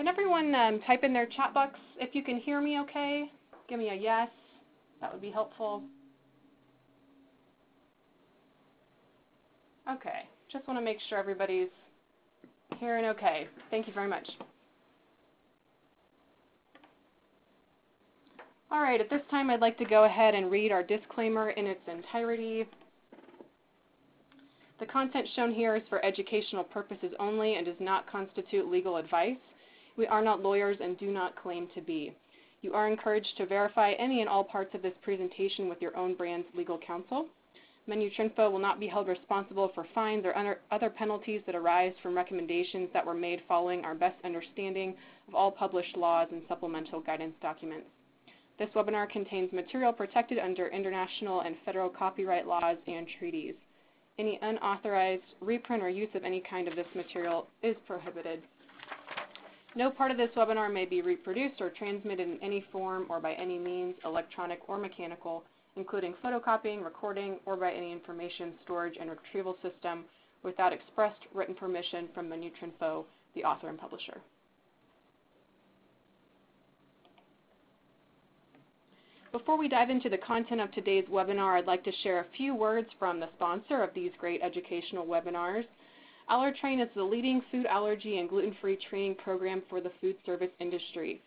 can everyone um, type in their chat box if you can hear me okay? Give me a yes. That would be helpful. Okay, just want to make sure everybody's hearing okay. Thank you very much. All right, at this time I'd like to go ahead and read our disclaimer in its entirety. The content shown here is for educational purposes only and does not constitute legal advice. We are not lawyers and do not claim to be. You are encouraged to verify any and all parts of this presentation with your own brand's legal counsel. Menutrinfo will not be held responsible for fines or other penalties that arise from recommendations that were made following our best understanding of all published laws and supplemental guidance documents. This webinar contains material protected under international and federal copyright laws and treaties. Any unauthorized reprint or use of any kind of this material is prohibited. No part of this webinar may be reproduced or transmitted in any form or by any means, electronic or mechanical, including photocopying, recording, or by any information storage and retrieval system without expressed written permission from Menutrinfo, the author and publisher. Before we dive into the content of today's webinar, I'd like to share a few words from the sponsor of these great educational webinars. AllerTrain is the leading food allergy and gluten-free training program for the food service industry.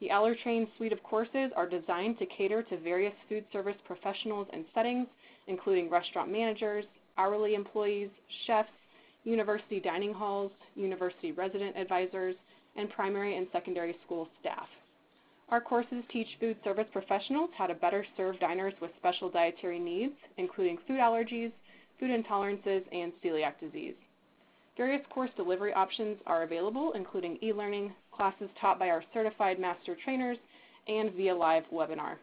The AllerTrain suite of courses are designed to cater to various food service professionals and settings, including restaurant managers, hourly employees, chefs, university dining halls, university resident advisors, and primary and secondary school staff. Our courses teach food service professionals how to better serve diners with special dietary needs, including food allergies, food intolerances, and celiac disease. Various course delivery options are available, including e-learning, classes taught by our certified master trainers, and via live webinar.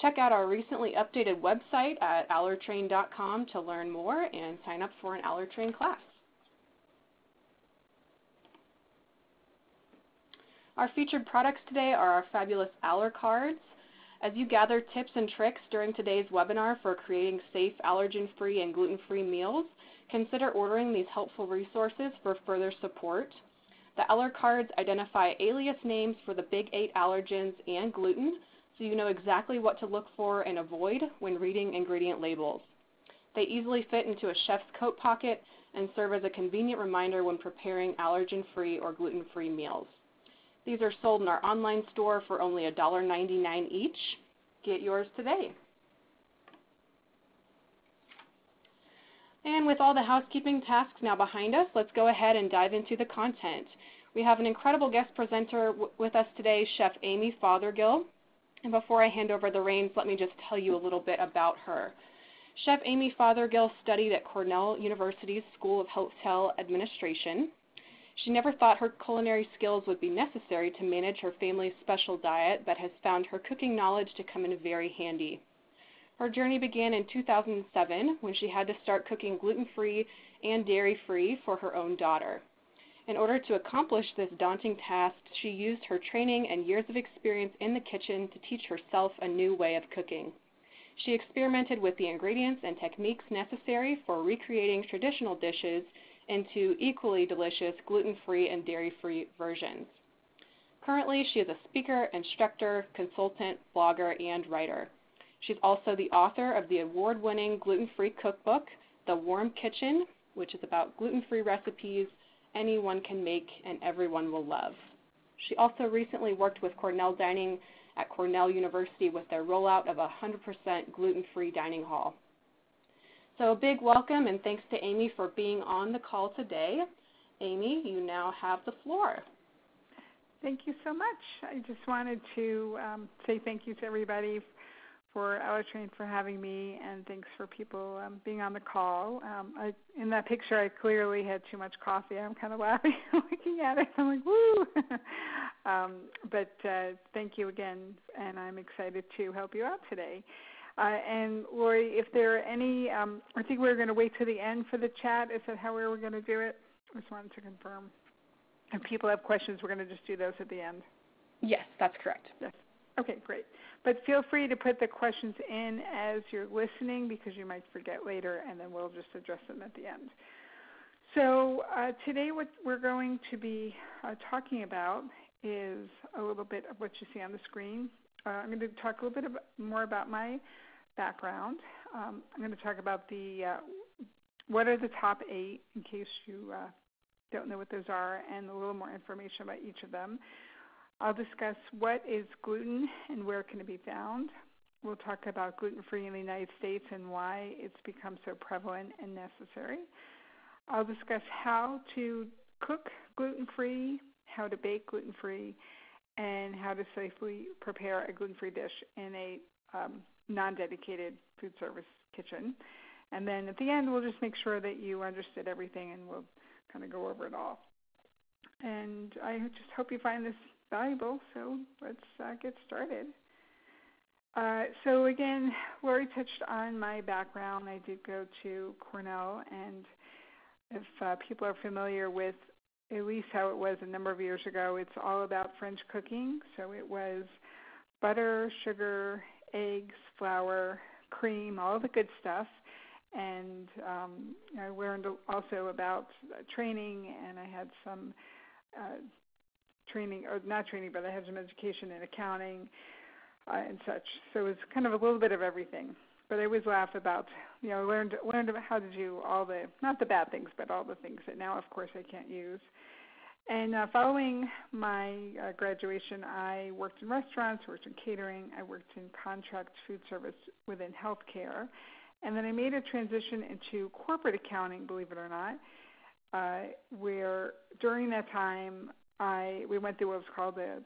Check out our recently updated website at allertrain.com to learn more and sign up for an Allertrain class. Our featured products today are our fabulous Aller cards. As you gather tips and tricks during today's webinar for creating safe allergen-free and gluten-free meals, consider ordering these helpful resources for further support. The Aller cards identify alias names for the big eight allergens and gluten, so you know exactly what to look for and avoid when reading ingredient labels. They easily fit into a chef's coat pocket and serve as a convenient reminder when preparing allergen-free or gluten-free meals. These are sold in our online store for only $1.99 each. Get yours today. And with all the housekeeping tasks now behind us, let's go ahead and dive into the content. We have an incredible guest presenter with us today, Chef Amy Fothergill. And before I hand over the reins, let me just tell you a little bit about her. Chef Amy Fothergill studied at Cornell University's School of Hotel Administration. She never thought her culinary skills would be necessary to manage her family's special diet, but has found her cooking knowledge to come in very handy. Her journey began in 2007 when she had to start cooking gluten-free and dairy-free for her own daughter. In order to accomplish this daunting task, she used her training and years of experience in the kitchen to teach herself a new way of cooking. She experimented with the ingredients and techniques necessary for recreating traditional dishes into equally delicious gluten-free and dairy-free versions. Currently, she is a speaker, instructor, consultant, blogger, and writer. She's also the author of the award-winning gluten-free cookbook, The Warm Kitchen, which is about gluten-free recipes anyone can make and everyone will love. She also recently worked with Cornell Dining at Cornell University with their rollout of a 100% gluten-free dining hall. So a big welcome and thanks to Amy for being on the call today. Amy, you now have the floor. Thank you so much. I just wanted to um, say thank you to everybody for Allertrain for having me, and thanks for people um, being on the call. Um, I, in that picture, I clearly had too much coffee. I'm kind of laughing looking at it. I'm like, woo! um, but uh, thank you again, and I'm excited to help you out today. Uh, and Lori, if there are any, um, I think we're going to wait to the end for the chat. Is that how we were going to do it? I just wanted to confirm. If people have questions, we're going to just do those at the end. Yes, that's correct. Yes. Okay, great. But feel free to put the questions in as you're listening because you might forget later, and then we'll just address them at the end. So uh, today, what we're going to be uh, talking about is a little bit of what you see on the screen. Uh, I'm going to talk a little bit more about my background. Um, I'm going to talk about the uh, what are the top eight, in case you uh, don't know what those are, and a little more information about each of them. I'll discuss what is gluten and where can it be found. We'll talk about gluten free in the United States and why it's become so prevalent and necessary. I'll discuss how to cook gluten free, how to bake gluten free, and how to safely prepare a gluten free dish in a um, non dedicated food service kitchen. And then at the end, we'll just make sure that you understood everything and we'll kind of go over it all. And I just hope you find this valuable. So let's uh, get started. Uh, so again, Lori touched on my background. I did go to Cornell, and if uh, people are familiar with at least how it was a number of years ago, it's all about French cooking. So it was butter, sugar, eggs, flour, cream, all the good stuff. And um, I learned also about training, and I had some uh, training, or not training, but I had some education in accounting uh, and such. So it was kind of a little bit of everything. But I always laugh about, you know, learned learned about how to do all the not the bad things, but all the things that now, of course, I can't use. And uh, following my uh, graduation, I worked in restaurants, worked in catering, I worked in contract food service within healthcare, and then I made a transition into corporate accounting, believe it or not, uh, where during that time I we went through what was called a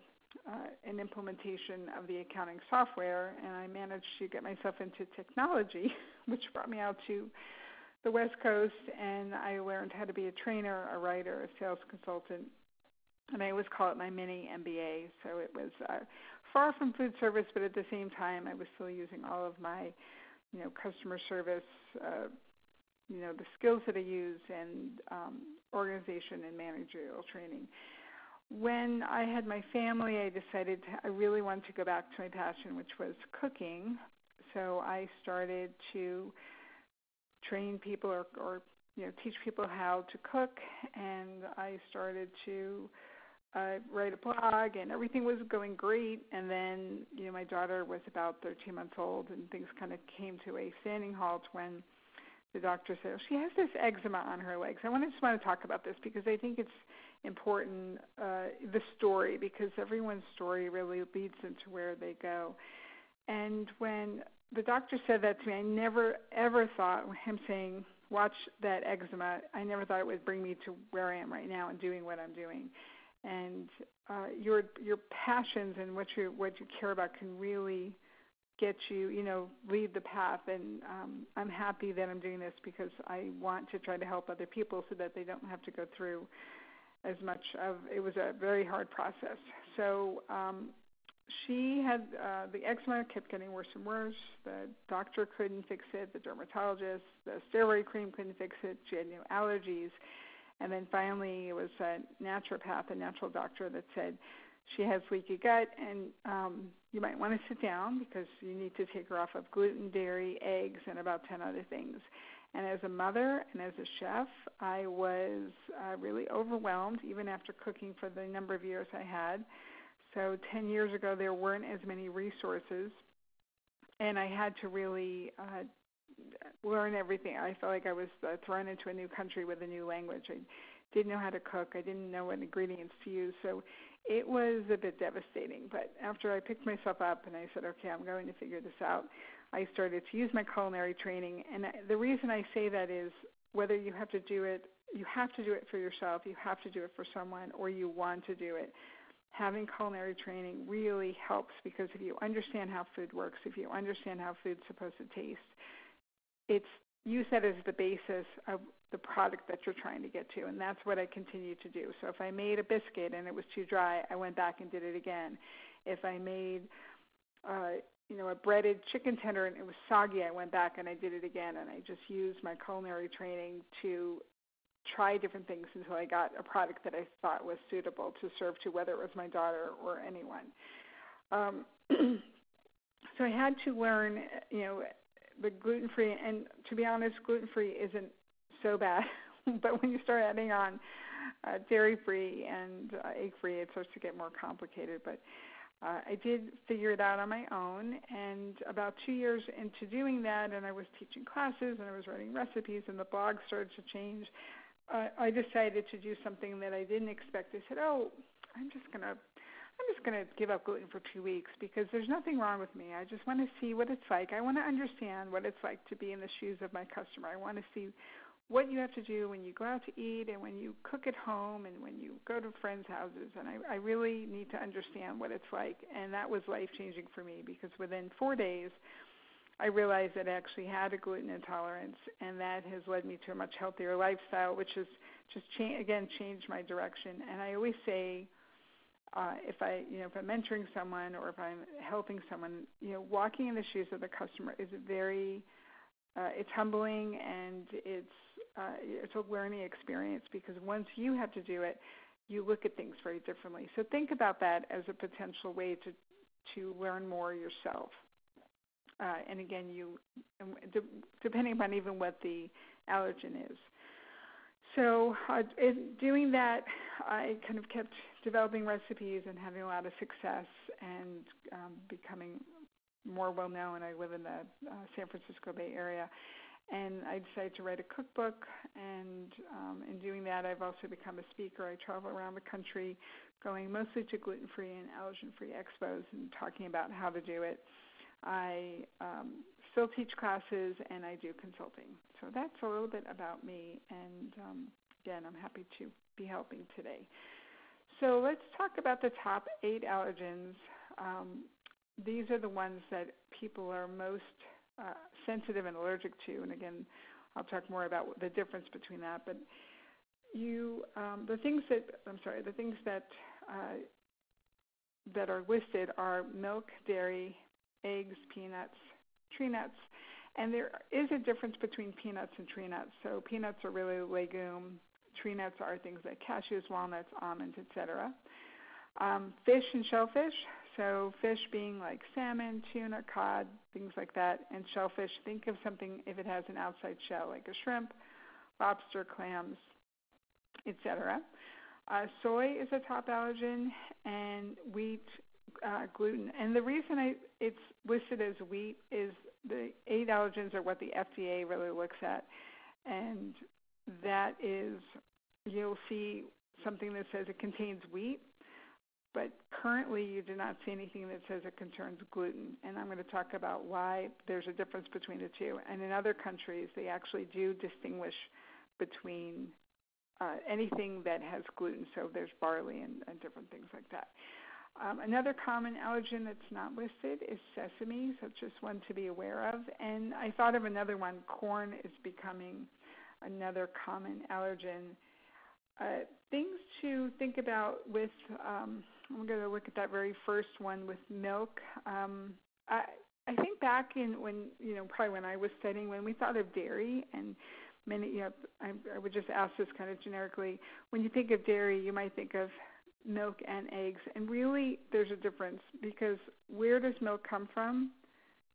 uh, an implementation of the accounting software, and I managed to get myself into technology, which brought me out to the West Coast, and I learned how to be a trainer, a writer, a sales consultant, and I always call it my mini MBA. So it was uh, far from food service, but at the same time, I was still using all of my, you know, customer service, uh, you know, the skills that I use, and um, organization and managerial training when I had my family, I decided to, I really wanted to go back to my passion, which was cooking. So I started to train people or, or you know teach people how to cook, and I started to uh, write a blog, and everything was going great. And then you know my daughter was about 13 months old, and things kind of came to a standing halt when the doctor said she has this eczema on her legs. I want to just want to talk about this because I think it's important uh, the story because everyone's story really leads into where they go. And when the doctor said that to me, I never ever thought him saying watch that eczema. I never thought it would bring me to where I am right now and doing what I'm doing. And uh, your your passions and what you what you care about can really get you, you know, lead the path. And um, I'm happy that I'm doing this because I want to try to help other people so that they don't have to go through as much of it was a very hard process. So um, she had uh, the eczema kept getting worse and worse. The doctor couldn't fix it. The dermatologist, the steroid cream couldn't fix it. She had new allergies, and then finally it was a naturopath, a natural doctor, that said she has leaky gut and um, you might want to sit down because you need to take her off of gluten, dairy, eggs, and about 10 other things. And as a mother and as a chef, I was uh, really overwhelmed, even after cooking for the number of years I had. So 10 years ago, there weren't as many resources, and I had to really uh, learn everything. I felt like I was uh, thrown into a new country with a new language. I didn't know how to cook. I didn't know what ingredients to use. So it was a bit devastating. But after I picked myself up and I said, okay, I'm going to figure this out, I started to use my culinary training. And the reason I say that is whether you have to do it, you have to do it for yourself, you have to do it for someone, or you want to do it. Having culinary training really helps because if you understand how food works, if you understand how food's supposed to taste, it's use that as the basis of the product that you're trying to get to and that's what I continue to do. So if I made a biscuit and it was too dry, I went back and did it again. If I made uh you know, a breaded chicken tender and it was soggy, I went back and I did it again and I just used my culinary training to try different things until I got a product that I thought was suitable to serve to whether it was my daughter or anyone. Um, so I had to learn, you know, the gluten free and to be honest, gluten free isn't so bad but when you start adding on uh, dairy free and uh, egg free, it starts to get more complicated. But uh, I did figure it out on my own, and about two years into doing that, and I was teaching classes and I was writing recipes, and the blog started to change. Uh, I decided to do something that I didn't expect. I said, "Oh, I'm just gonna I'm just going to give up gluten for two weeks because there's nothing wrong with me. I just want to see what it's like. I want to understand what it's like to be in the shoes of my customer. I want to see what you have to do when you go out to eat and when you cook at home and when you go to friends' houses. And I, I really need to understand what it's like. And that was life changing for me because within four days, I realized that I actually had a gluten intolerance, and that has led me to a much healthier lifestyle, which has just cha- again changed my direction. And I always say uh, if I, you know, if I'm mentoring someone or if I'm helping someone, you know, walking in the shoes of the customer is very, uh, it's humbling and it's uh, it's a learning experience because once you have to do it, you look at things very differently. So think about that as a potential way to to learn more yourself. Uh, and again, you, depending upon even what the allergen is. So, uh, in doing that, I kind of kept developing recipes and having a lot of success and um, becoming more well known. I live in the uh, San Francisco Bay Area, and I decided to write a cookbook. And um, in doing that, I've also become a speaker. I travel around the country, going mostly to gluten-free and allergen-free expos and talking about how to do it. I um, still teach classes and I do consulting. So that's a little bit about me. And um, again, I'm happy to be helping today. So let's talk about the top eight allergens. Um, these are the ones that people are most uh, sensitive and allergic to. And again, I'll talk more about the difference between that. But you, um, the things that I'm sorry, the things that uh, that are listed are milk, dairy, eggs, peanuts, tree nuts, and there is a difference between peanuts and tree nuts. So peanuts are really legume Tree nuts are things like cashews, walnuts, almonds, etc. Um, fish and shellfish. So fish being like salmon, tuna, cod, things like that, and shellfish. Think of something if it has an outside shell, like a shrimp, lobster, clams, etc. Uh, soy is a top allergen, and wheat, uh, gluten. And the reason I, it's listed as wheat is the eight allergens are what the FDA really looks at, and that is you'll see something that says it contains wheat, but currently you do not see anything that says it concerns gluten. And I'm going to talk about why there's a difference between the two. And in other countries, they actually do distinguish between uh, anything that has gluten. So there's barley and, and different things like that. Um, another common allergen that's not listed is sesame, so it's just one to be aware of. And I thought of another one. Corn is becoming another common allergen. Uh, things to think about with, um, I'm going to look at that very first one with milk. Um, I, I think back in when, you know, probably when I was studying, when we thought of dairy and many, you know, I, I would just ask this kind of generically. When you think of dairy, you might think of milk and eggs. And really, there's a difference because where does milk come from?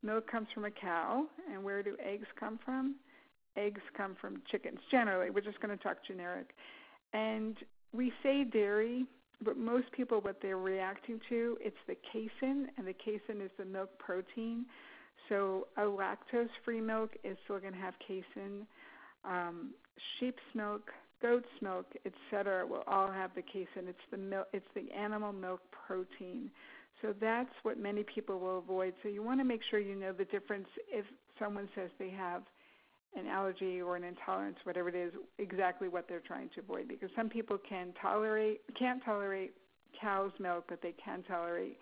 Milk comes from a cow, and where do eggs come from? Eggs come from chickens. Generally, we're just going to talk generic. And we say dairy, but most people, what they're reacting to, it's the casein, and the casein is the milk protein. So a lactose-free milk is still going to have casein. Um, sheep's milk, goat's milk, etc., will all have the casein. It's the milk, it's the animal milk protein. So that's what many people will avoid. So you want to make sure you know the difference if someone says they have an allergy or an intolerance, whatever it is, exactly what they're trying to avoid. Because some people can tolerate can't tolerate cow's milk, but they can tolerate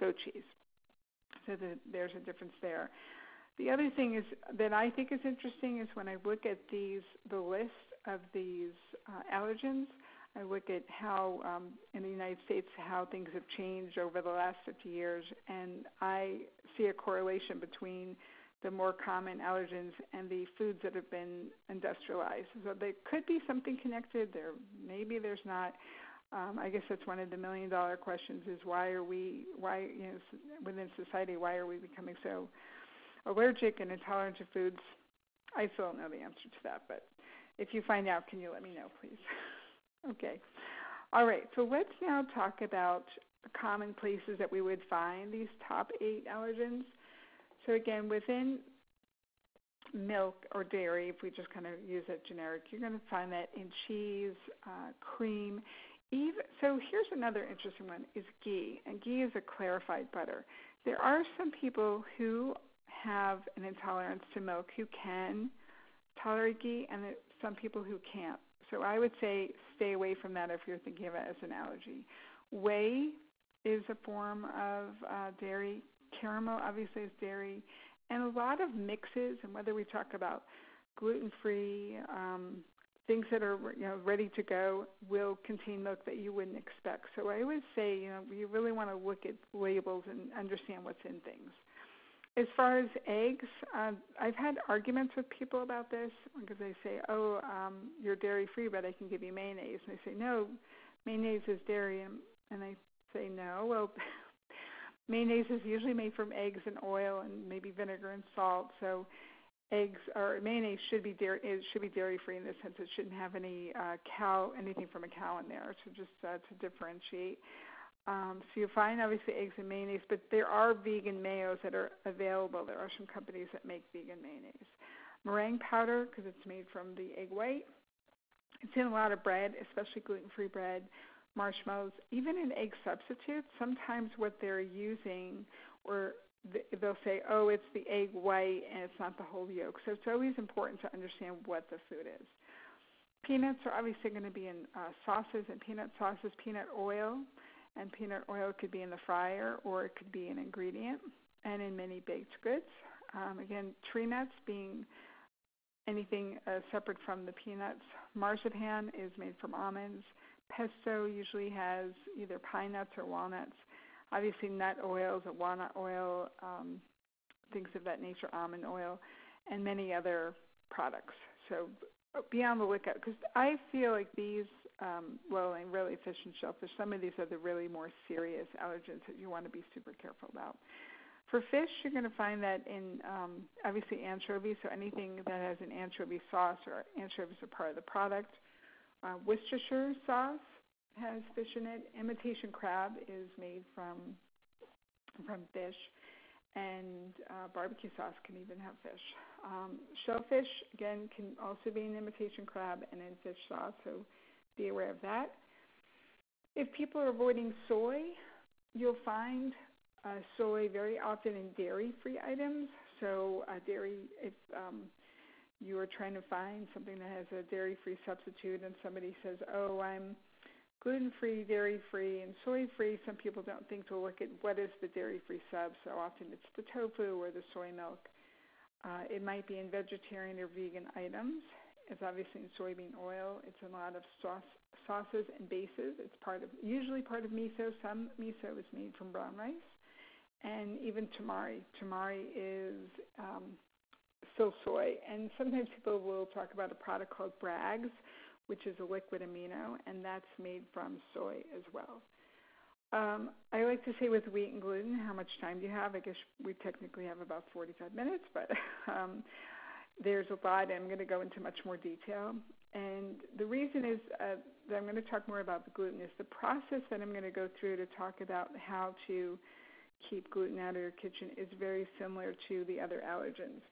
goat cheese. So the, there's a difference there. The other thing is that I think is interesting is when I look at these the list of these uh, allergens. I look at how um, in the United States how things have changed over the last 50 years, and I see a correlation between the more common allergens and the foods that have been industrialized. So there could be something connected there. Maybe there's not. Um, I guess that's one of the million dollar questions: is why are we, why you know, within society, why are we becoming so allergic and intolerant to foods? I still don't know the answer to that, but if you find out, can you let me know, please? okay. All right, so let's now talk about common places that we would find these top eight allergens. So again, within milk or dairy, if we just kind of use it generic, you're going to find that in cheese, uh, cream, even. So here's another interesting one: is ghee, and ghee is a clarified butter. There are some people who have an intolerance to milk who can tolerate ghee, and some people who can't. So I would say stay away from that if you're thinking of it as an allergy. Whey is a form of uh, dairy. Caramel obviously is dairy, and a lot of mixes. And whether we talk about gluten-free um, things that are you know ready to go will contain milk that you wouldn't expect. So I would say you know you really want to look at labels and understand what's in things. As far as eggs, uh, I've had arguments with people about this because they say, "Oh, um, you're dairy free, but I can give you mayonnaise," and they say, "No, mayonnaise is dairy," and, and I say, "No, well." Mayonnaise is usually made from eggs and oil and maybe vinegar and salt. So eggs or mayonnaise should be dairy it should be dairy free in the sense it shouldn't have any uh, cow anything from a cow in there. So just uh, to differentiate. Um, so you find obviously eggs and mayonnaise, but there are vegan mayos that are available. There are some companies that make vegan mayonnaise. Meringue powder, because it's made from the egg white. It's in a lot of bread, especially gluten-free bread, marshmallows, even in egg substitutes. Sometimes what they're using, or they'll say, "Oh, it's the egg white and it's not the whole yolk." So it's always important to understand what the food is. Peanuts are obviously going to be in uh, sauces and peanut sauces, peanut oil and peanut oil could be in the fryer or it could be an ingredient and in many baked goods. Um, again, tree nuts being anything uh, separate from the peanuts. Marzipan is made from almonds. Pesto usually has either pine nuts or walnuts. Obviously, nut oils, walnut oil, um, things of that nature, almond oil, and many other products. So be on the lookout because I feel like these um, well, and really fish and shellfish. Some of these are the really more serious allergens that you want to be super careful about. For fish, you're going to find that in um, obviously anchovies, so anything that has an anchovy sauce or anchovies are part of the product. Uh, Worcestershire sauce has fish in it. Imitation crab is made from from fish, and uh, barbecue sauce can even have fish. Um, shellfish again can also be an imitation crab and in fish sauce. So be aware of that. If people are avoiding soy, you'll find uh, soy very often in dairy-free items. So, uh, dairy, if um, you are trying to find something that has a dairy-free substitute, and somebody says, "Oh, I'm gluten-free, dairy-free, and soy-free," some people don't think to look at what is the dairy-free sub. So often it's the tofu or the soy milk. Uh, it might be in vegetarian or vegan items. It's obviously in soybean oil. It's in a lot of sauce, sauces and bases. It's part of usually part of miso. Some miso is made from brown rice, and even tamari. Tamari is um, still soy, and sometimes people will talk about a product called Bragg's, which is a liquid amino, and that's made from soy as well. Um, I like to say with wheat and gluten, how much time do you have? I guess we technically have about 45 minutes, but um, there's a lot, and I'm going to go into much more detail. And the reason is uh, that I'm going to talk more about the gluten is the process that I'm going to go through to talk about how to keep gluten out of your kitchen is very similar to the other allergens.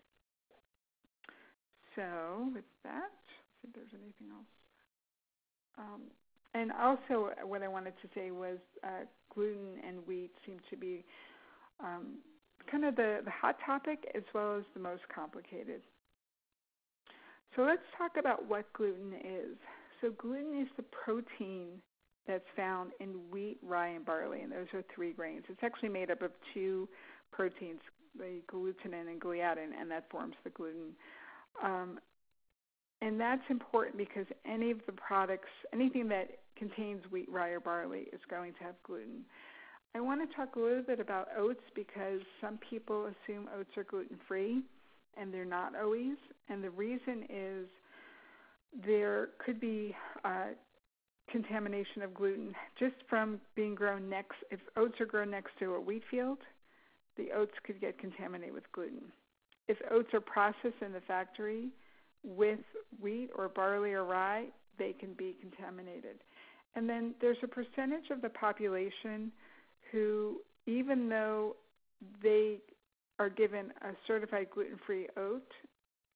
So with that, see if there's anything else. Um, and also, what I wanted to say was uh, gluten and wheat seem to be um, kind of the, the hot topic as well as the most complicated. So let's talk about what gluten is. So gluten is the protein that's found in wheat, rye, and barley, and those are three grains. It's actually made up of two proteins, the glutenin and gliadin, and that forms the gluten. Um, and that's important because any of the products, anything that contains wheat, rye, or barley is going to have gluten. I want to talk a little bit about oats because some people assume oats are gluten free and they're not always. And the reason is there could be uh, contamination of gluten just from being grown next. If oats are grown next to a wheat field, the oats could get contaminated with gluten. If oats are processed in the factory, with wheat or barley or rye, they can be contaminated. And then there's a percentage of the population who, even though they are given a certified gluten-free oat,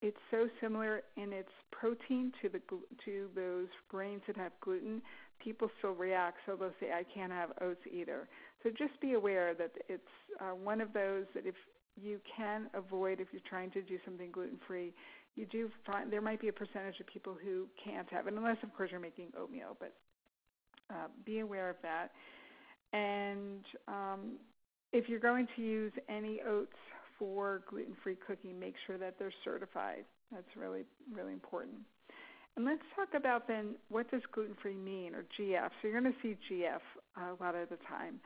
it's so similar in its protein to the to those grains that have gluten. People still react, so they'll say, "I can't have oats either." So just be aware that it's uh, one of those that if you can avoid if you're trying to do something gluten-free, you do find there might be a percentage of people who can't have it, unless of course you're making oatmeal. But uh, be aware of that. And um, if you're going to use any oats for gluten-free cooking, make sure that they're certified. That's really really important. And let's talk about then what does gluten-free mean or GF. So you're going to see GF a lot of the time.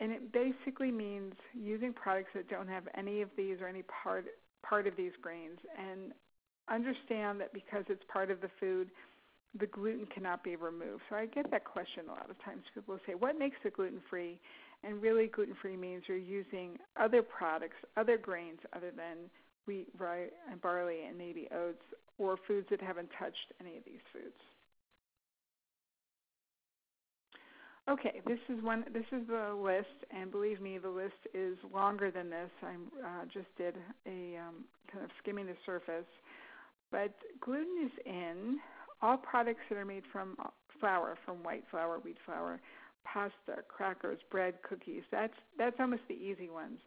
And it basically means using products that don't have any of these or any part part of these grains and understand that because it's part of the food, the gluten cannot be removed. So I get that question a lot of times. People say, What makes it gluten free? And really, gluten free means you're using other products, other grains other than wheat, rye, and barley, and maybe oats, or foods that haven't touched any of these foods. Okay, this is one. This is the list, and believe me, the list is longer than this. I uh, just did a um, kind of skimming the surface, but gluten is in all products that are made from flour, from white flour, wheat flour, pasta, crackers, bread, cookies. That's that's almost the easy ones.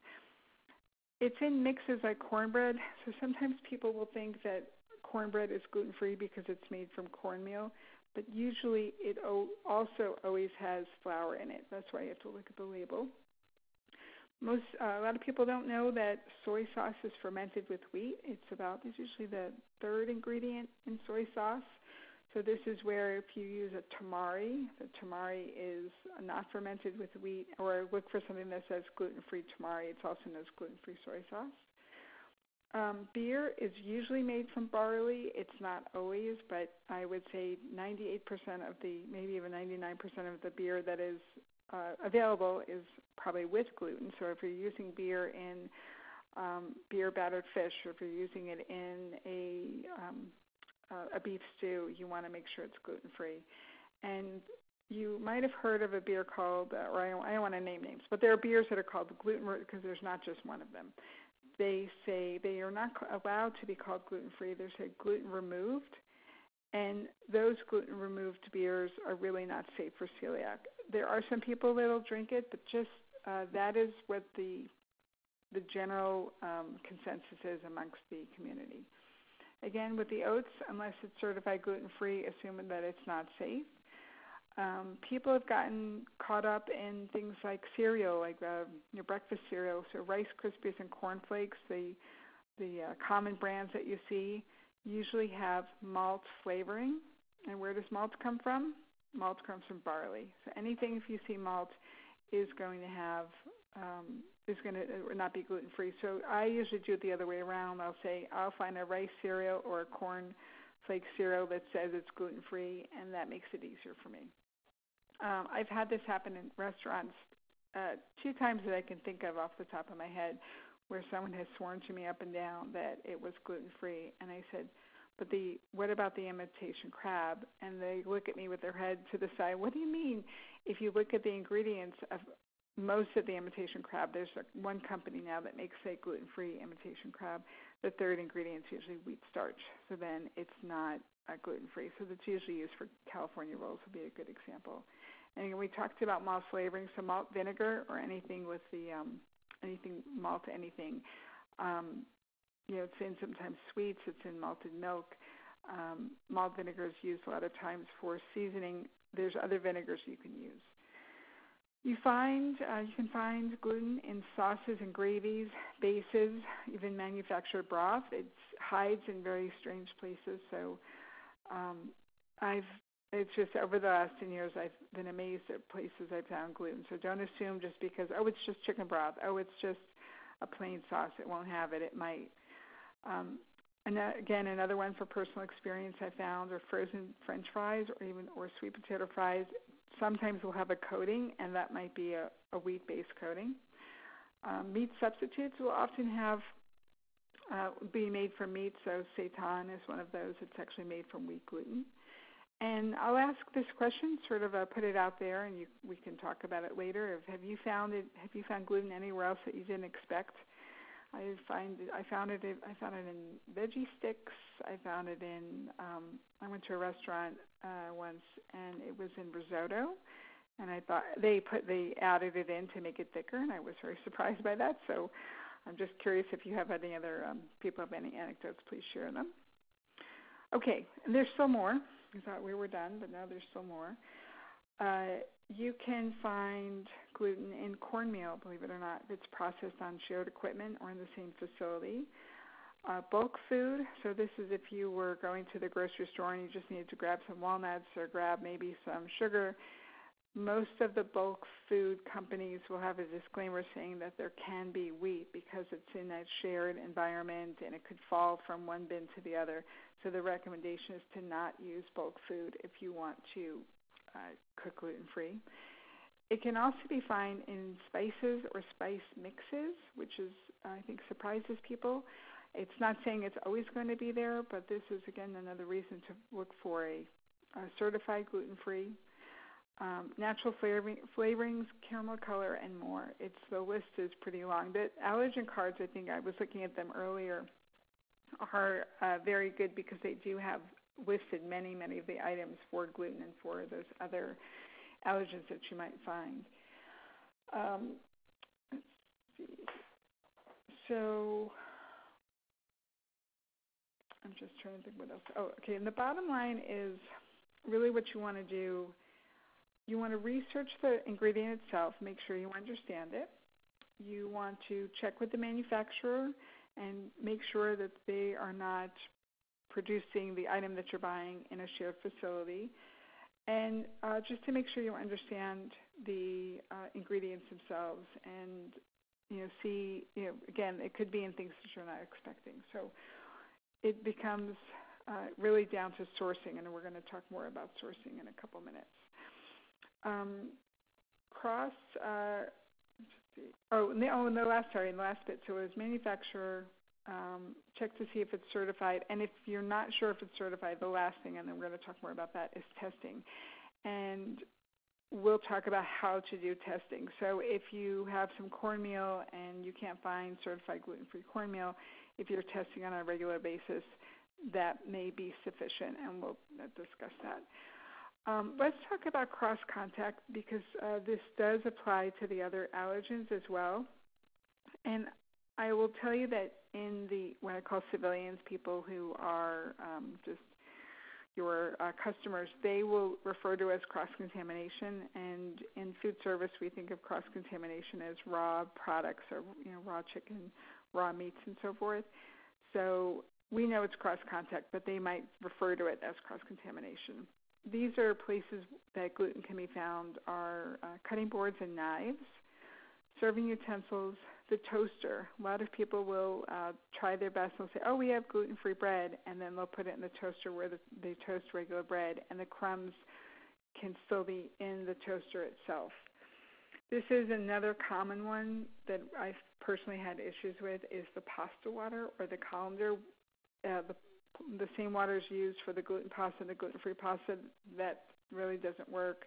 It's in mixes like cornbread, so sometimes people will think that cornbread is gluten free because it's made from cornmeal, but usually it also always has flour in it. That's why you have to look at the label. Most uh, a lot of people don't know that soy sauce is fermented with wheat. It's about it's usually the third ingredient in soy sauce. So this is where if you use a tamari, the tamari is not fermented with wheat, or look for something that says gluten-free tamari. It's also known as gluten-free soy sauce. Um, beer is usually made from barley. It's not always, but I would say 98% of the, maybe even 99% of the beer that is uh, available is probably with gluten. So if you're using beer in um, beer battered fish, or if you're using it in a um, a beef stew, you want to make sure it's gluten free. And you might have heard of a beer called, or I don't, I don't want to name names, but there are beers that are called gluten because there's not just one of them. They say they are not allowed to be called gluten free. They're said gluten removed, and those gluten removed beers are really not safe for celiac. There are some people that'll drink it, but just uh, that is what the the general um, consensus is amongst the community. Again, with the oats, unless it's certified gluten free, assuming that it's not safe. Um, people have gotten caught up in things like cereal, like uh, your breakfast cereal, so Rice Krispies and Corn Flakes, the the uh, common brands that you see usually have malt flavoring. And where does malt come from? Malt comes from barley. So anything if you see malt is going to have um, is going to uh, not be gluten free. So I usually do it the other way around. I'll say I'll find a rice cereal or a corn flake cereal that says it's gluten free, and that makes it easier for me. Um, I've had this happen in restaurants uh, two times that I can think of off the top of my head, where someone has sworn to me up and down that it was gluten free, and I said, "But the what about the imitation crab?" And they look at me with their head to the side. What do you mean? If you look at the ingredients of most of the imitation crab. There's one company now that makes a gluten-free imitation crab. The third ingredient is usually wheat starch, so then it's not gluten-free. So that's usually used for California rolls would be a good example. And we talked about malt flavoring, so malt vinegar or anything with the um, anything malt anything. Um, you know, it's in sometimes sweets. It's in malted milk. Um, malt vinegar is used a lot of times for seasoning. There's other vinegars you can use. You find uh, you can find gluten in sauces and gravies, bases, even manufactured broth. It hides in very strange places. So um, I've it's just over the last 10 years I've been amazed at places I've found gluten. So don't assume just because oh it's just chicken broth, oh it's just a plain sauce, it won't have it. It might. Um, and that, again, another one for personal experience I found are frozen French fries or even or sweet potato fries sometimes we'll have a coating, and that might be a, a wheat-based coating. Um, meat substitutes will often have uh, being made from meat. So seitan is one of those. It's actually made from wheat gluten. And I'll ask this question, sort of uh, put it out there, and you, we can talk about it later. Have you found it? Have you found gluten anywhere else that you didn't expect? I find I found it. I found it in veggie sticks. I found it in. Um, I went to a restaurant uh, once, and it was in risotto. And I thought they put they added it in to make it thicker, and I was very surprised by that. So I'm just curious if you have any other um, people have any anecdotes, please share them. Okay, and there's still more. We thought we were done, but now there's still more. Uh, you can find gluten in cornmeal, believe it or not, if it's processed on shared equipment or in the same facility. Uh, bulk food, so this is if you were going to the grocery store and you just needed to grab some walnuts or grab maybe some sugar. Most of the bulk food companies will have a disclaimer saying that there can be wheat because it's in that shared environment and it could fall from one bin to the other. So the recommendation is to not use bulk food if you want to uh, cook gluten free. It can also be found in spices or spice mixes, which is I think surprises people. It's not saying it's always going to be there, but this is again another reason to look for a, a certified gluten free. Um, natural flavoring, flavorings, caramel color, and more. It's the list is pretty long. The allergen cards, I think I was looking at them earlier are uh, very good because they do have listed many, many of the items for gluten and for those other allergens that you might find. Um. So I'm just trying to think what else. Oh, okay. And the bottom line is really what you want to do. You want to research the ingredient itself, make sure you understand it. You want to check with the manufacturer and make sure that they are not producing the item that you're buying in a shared facility. And uh, just to make sure you understand the uh, ingredients themselves and you know see you know again it could be in things that you're not expecting. So it becomes uh, really down to sourcing, and we're going to talk more about sourcing in a couple minutes. Um, cross uh, Oh, and the, oh, and the last sorry, the last bit. So, as manufacturer, um, check to see if it's certified, and if you're not sure if it's certified, the last thing, and then we're going to talk more about that, is testing. And we'll talk about how to do testing. So, if you have some cornmeal and you can't find certified gluten-free cornmeal, if you're testing on a regular basis, that may be sufficient, and we'll discuss that. Um, let's talk about cross contact because uh, this does apply to the other allergens as well. And I will tell you that in the what I call civilians, people who are um, just your uh, customers, they will refer to as cross contamination. And in food service, we think of cross contamination as raw products or you know raw chicken, raw meats, and so forth. So we know it's cross contact, but they might refer to it as cross contamination these are places that gluten can be found are uh, cutting boards and knives, serving utensils, the toaster. A lot of people will uh, try their best. and say, "Oh, we have gluten-free bread," and then they'll put it in the toaster where the, they toast regular bread, and the crumbs can still be in the toaster itself. This is another common one that I've personally had issues with is the pasta water or the colander. Uh, the the same water is used for the gluten pasta and the gluten-free pasta. That really doesn't work.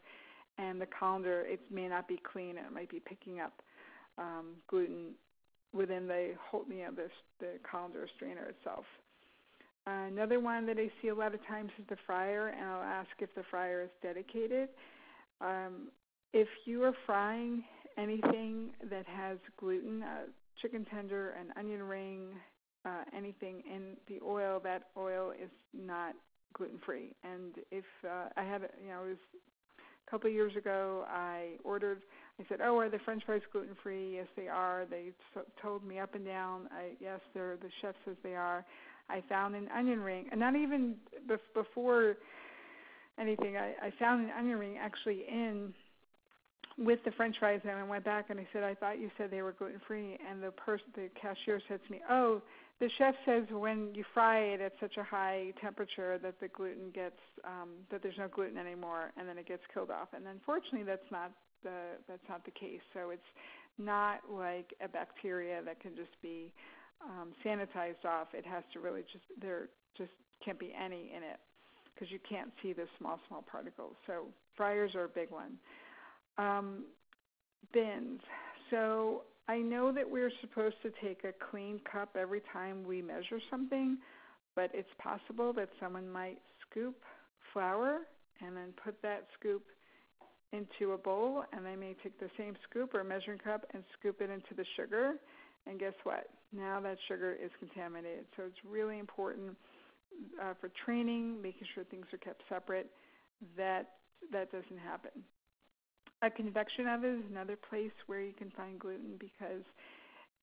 And the colander, it may not be clean. It might be picking up um, gluten within the whole, you know, the, the colander strainer itself. Uh, another one that I see a lot of times is the fryer, and I'll ask if the fryer is dedicated. Um, if you are frying anything that has gluten, uh, chicken tender, an onion ring, uh, anything in the oil, that oil is not gluten free. And if uh, I had, you know, it was a couple of years ago, I ordered. I said, "Oh, are the French fries gluten free?" Yes, they are. They told me up and down. I, yes, they're. The chef says they are. I found an onion ring, and not even bef- before anything. I, I found an onion ring actually in with the French fries, and I went back and I said, "I thought you said they were gluten free." And the person, the cashier, said to me, "Oh." The chef says when you fry it at such a high temperature that the gluten gets um, that there's no gluten anymore, and then it gets killed off. And unfortunately, that's not the that's not the case. So it's not like a bacteria that can just be um, sanitized off, it has to really just there just can't be any in it because you can't see the small small particles. So fryers are a big one. Um, bins. So I know that we're supposed to take a clean cup every time we measure something, but it's possible that someone might scoop flour and then put that scoop into a bowl, and they may take the same scoop or measuring cup and scoop it into the sugar. And guess what? Now that sugar is contaminated. So it's really important uh, for training, making sure things are kept separate, that that doesn't happen. A convection oven is another place where you can find gluten because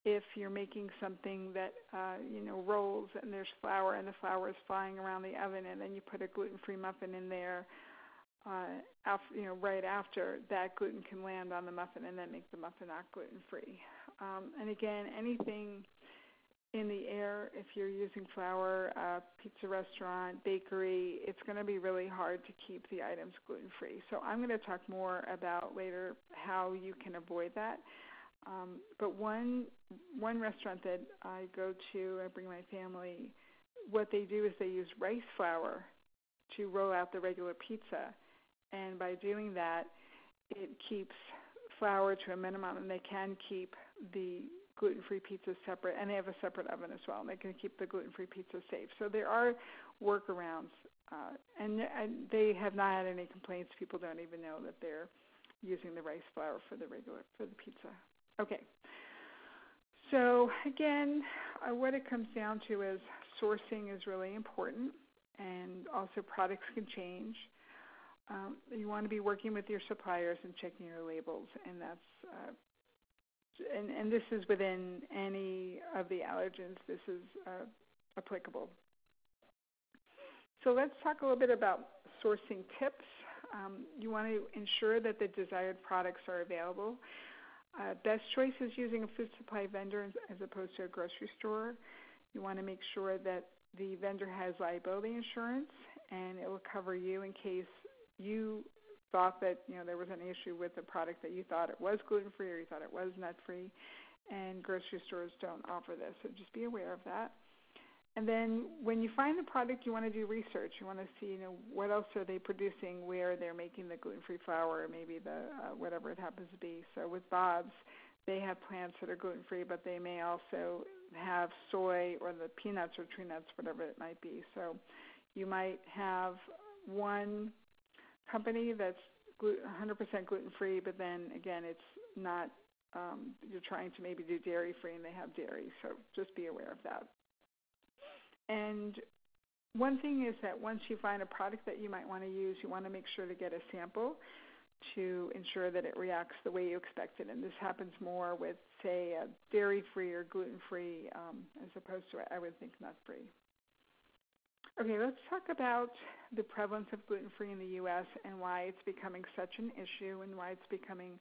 if you're making something that uh, you know rolls and there's flour and the flour is flying around the oven and then you put a gluten-free muffin in there, uh, after, you know right after that gluten can land on the muffin and then make the muffin not gluten-free. Um, and again, anything in the air if you're using flour, uh, pizza restaurant, bakery, it's going to be really hard to keep the items gluten free. So I'm going to talk more about later how you can avoid that. Um, but one one restaurant that I go to, I bring my family. What they do is they use rice flour to roll out the regular pizza, and by doing that, it keeps flour to a minimum, and they can keep the gluten-free pizzas separate, and they have a separate oven as well. And they can keep the gluten-free pizza safe. So there are workarounds, uh, and, and they have not had any complaints. People don't even know that they're using the rice flour for the regular for the pizza. Okay. So again, uh, what it comes down to is sourcing is really important, and also products can change. Um, you want to be working with your suppliers and checking your labels, and that's uh, and, and this is within any of the allergens, this is uh, applicable. So let's talk a little bit about sourcing tips. Um, you want to ensure that the desired products are available. Uh, best choice is using a food supply vendor as opposed to a grocery store. You want to make sure that the vendor has liability insurance and it will cover you in case you thought that you know there was an issue with the product that you thought it was gluten free or you thought it was nut free, and grocery stores don't offer this. So just be aware of that. And then when you find the product, you want to do research. You want to see, you know, what else are they producing, where they're making the gluten-free flour, or maybe the uh, whatever it happens to be. So with Bob's, they have plants that are gluten-free, but they may also have soy or the peanuts or tree nuts, whatever it might be. So you might have one company that's 100% gluten free, but then again, it's not. Um, you're trying to maybe do dairy free, and they have dairy, so just be aware of that. And one thing is that once you find a product that you might want to use, you want to make sure to get a sample to ensure that it reacts the way you expect it. And this happens more with, say, a dairy free or gluten free um, as opposed to, I would think, nut free. Okay, let's talk about the prevalence of gluten free in the U.S. and why it's becoming such an issue and why it's becoming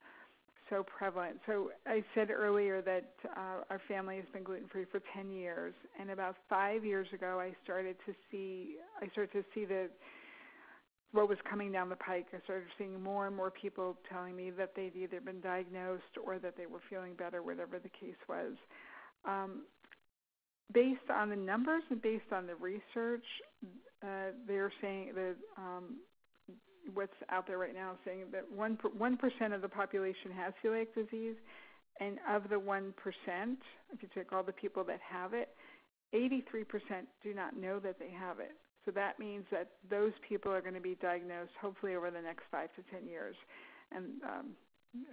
so prevalent. So I said earlier that uh, our family has been gluten free for 10 years, and about five years ago, I started to see I started to see the what was coming down the pike. I started seeing more and more people telling me that they'd either been diagnosed or that they were feeling better, whatever the case was. Um, based on the numbers and based on the research, uh, they're saying that um, what's out there right now is saying that one one percent of the population has celiac disease, and of the one percent, if you take all the people that have it, 83% do not know that they have it. So that means that those people are going to be diagnosed hopefully over the next five to ten years, and um,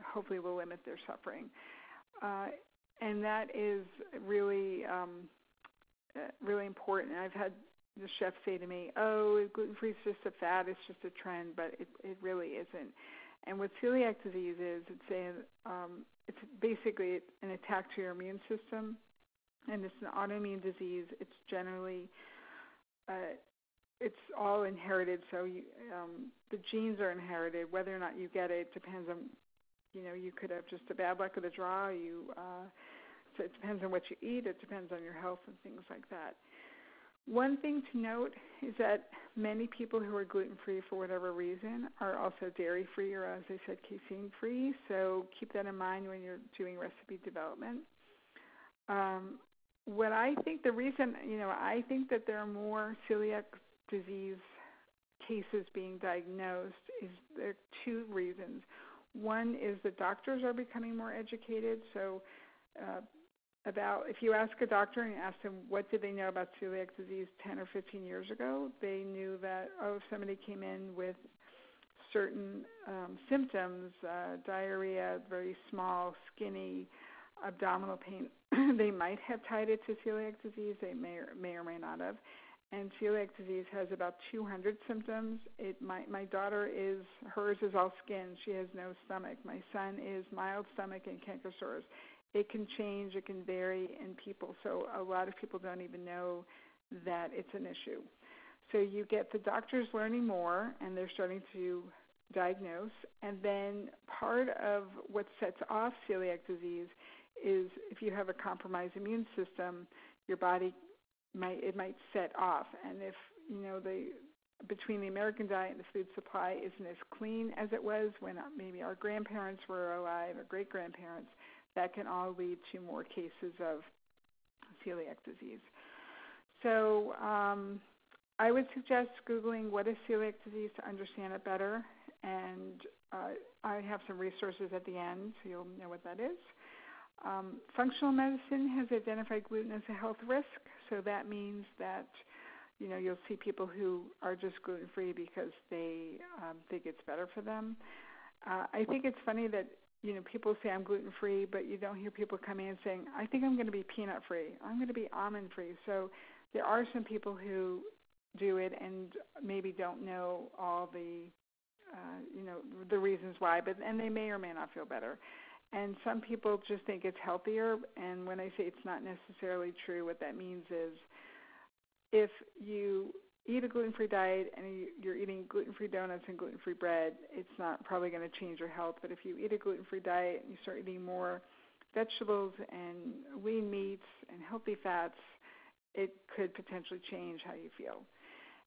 hopefully will limit their suffering. Uh, and that is really um, really important. I've had the chef say to me, "Oh, gluten free is just a fad; it's just a trend," but it it really isn't. And what celiac disease is, it's a um, it's basically an attack to your immune system, and it's an autoimmune disease. It's generally uh, it's all inherited, so you, um, the genes are inherited. Whether or not you get it depends on, you know, you could have just a bad luck of the draw. You uh, so it depends on what you eat, it depends on your health and things like that. One thing to note is that many people who are gluten free for whatever reason are also dairy free or, as I said, casein free. So keep that in mind when you're doing recipe development. Um, what I think the reason, you know, I think that there are more celiac disease cases being diagnosed is there are two reasons. One is the doctors are becoming more educated. So, uh, about if you ask a doctor and ask them what did they know about celiac disease 10 or 15 years ago, they knew that oh, if somebody came in with certain um, symptoms, uh, diarrhea, very small, skinny, abdominal pain, they might have tied it to celiac disease. They may or may or may not have. And celiac disease has about 200 symptoms. It my my daughter is hers is all skin. She has no stomach. My son is mild stomach and canker sores. It can change. It can vary in people. So a lot of people don't even know that it's an issue. So you get the doctors learning more, and they're starting to diagnose. And then part of what sets off celiac disease is if you have a compromised immune system, your body might it might set off. And if you know the between the American diet and the food supply isn't as clean as it was when maybe our grandparents were alive or great grandparents, that can all lead to more cases of celiac disease. So um, I would suggest Googling what is celiac disease to understand it better. And uh, I have some resources at the end so you'll know what that is. Um, functional medicine has identified gluten as a health risk, so that means that you know you'll see people who are just gluten free because they um, think it's better for them. Uh, I think it's funny that you know people say I'm gluten free, but you don't hear people coming in saying I think I'm going to be peanut free. I'm going to be almond free. So there are some people who do it and maybe don't know all the uh, you know the reasons why, but and they may or may not feel better and some people just think it's healthier and when i say it's not necessarily true what that means is if you eat a gluten free diet and you're eating gluten free donuts and gluten free bread it's not probably going to change your health but if you eat a gluten free diet and you start eating more vegetables and lean meats and healthy fats it could potentially change how you feel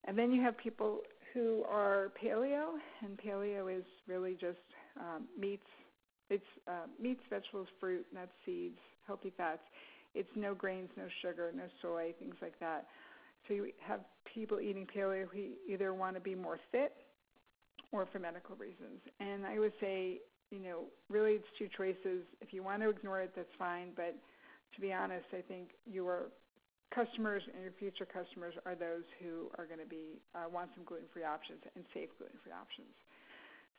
and then you have people who are paleo and paleo is really just um, meats it's uh, meats, vegetables, fruit, nuts, seeds, healthy fats. It's no grains, no sugar, no soy, things like that. So you have people eating paleo who either want to be more fit or for medical reasons. And I would say, you know, really it's two choices. If you want to ignore it, that's fine. But to be honest, I think your customers and your future customers are those who are going to be uh, want some gluten-free options and safe gluten-free options.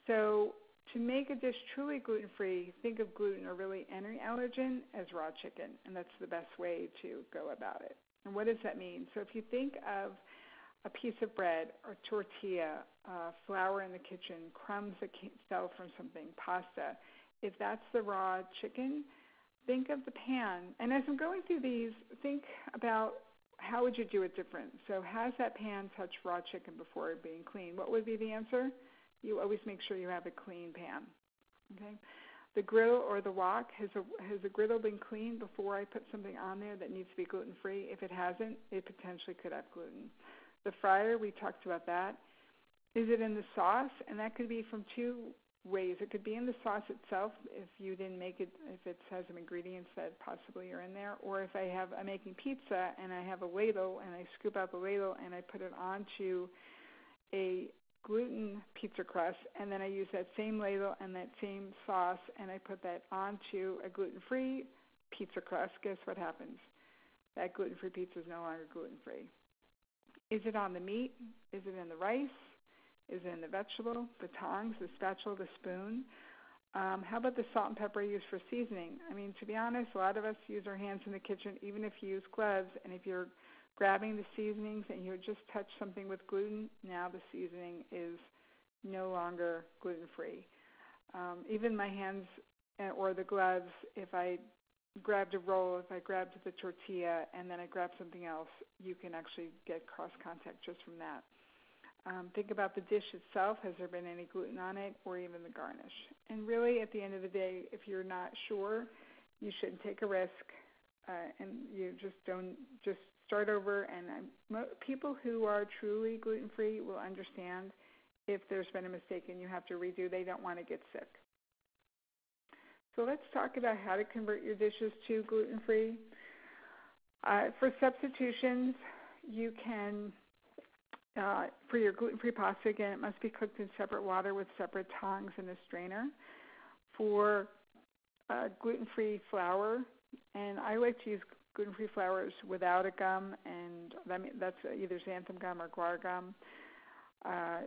So to make a dish truly gluten free, think of gluten or really any allergen as raw chicken, and that's the best way to go about it. And what does that mean? So if you think of a piece of bread or tortilla, uh, flour in the kitchen, crumbs that fell from something, pasta, if that's the raw chicken, think of the pan. And as I'm going through these, think about how would you do it different? So has that pan touched raw chicken before being cleaned? What would be the answer? you always make sure you have a clean pan. Okay? The griddle or the wok has a has the griddle been cleaned before I put something on there that needs to be gluten free? If it hasn't, it potentially could have gluten. The fryer, we talked about that. Is it in the sauce? And that could be from two ways. It could be in the sauce itself if you didn't make it, if it has some ingredients that possibly are in there, or if I have I'm making pizza and I have a ladle and I scoop out the ladle and I put it onto a gluten pizza crust, and then I use that same ladle and that same sauce, and I put that onto a gluten-free pizza crust. Guess what happens? That gluten-free pizza is no longer gluten-free. Is it on the meat? Is it in the rice? Is it in the vegetable? The tongs, the spatula, the spoon? Um, how about the salt and pepper used for seasoning? I mean, to be honest, a lot of us use our hands in the kitchen, even if you use gloves, and if you're grabbing the seasonings and you just touch something with gluten, now the seasoning is no longer gluten free. Um, even my hands uh, or the gloves, if I grabbed a roll, if I grabbed the tortilla and then I grabbed something else, you can actually get cross contact just from that. Um, think about the dish itself. Has there been any gluten on it, or even the garnish? And really, at the end of the day, if you're not sure, you shouldn't take a risk, uh, and you just don't just start over. And I'm, people who are truly gluten free will understand if there's been a mistake and you have to redo. They don't want to get sick. So let's talk about how to convert your dishes to gluten free. Uh, for substitutions, you can uh, for your gluten-free pasta, again, it must be cooked in separate water with separate tongs and a strainer. For uh, gluten-free flour, and I like to use gluten-free flours without a gum, and that's either xanthan gum or guar gum. Uh,